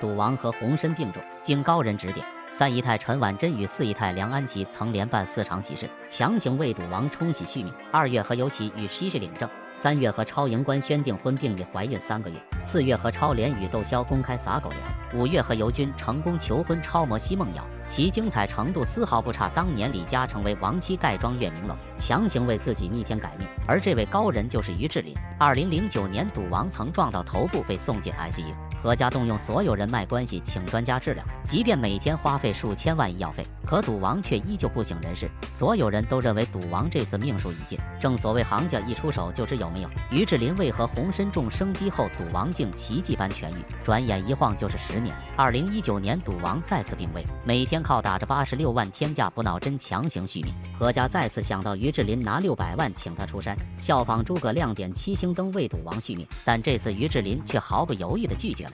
赌王和洪深并重，经高人指点。三姨太陈婉珍与四姨太梁安琪曾连办四场喜事，强行为赌王冲喜续命。二月和尤其与西市领证，三月和超盈官宣订婚，并已怀孕三个月。四月和超莲与窦骁公开撒狗粮。五月和尤军成功求婚超模奚梦瑶，其精彩程度丝毫不差当年李嘉诚为亡妻盖庄月明楼，强行为自己逆天改命。而这位高人就是于志林。二零零九年赌王曾撞到头部被送进 ICU。何家动用所有人脉关系，请专家治疗，即便每天花费数千万医药费，可赌王却依旧不省人事。所有人都认为赌王这次命数已尽。正所谓行家一出手就知有没有。于志林为何红参重生机后，赌王竟奇迹般痊愈？转眼一晃就是十年。二零一九年，赌王再次病危，每天靠打着八十六万天价补脑针强行续命。何家再次想到于志林拿六百万请他出山，效仿诸葛亮点七星灯为赌王续命，但这次于志林却毫不犹豫地拒绝了。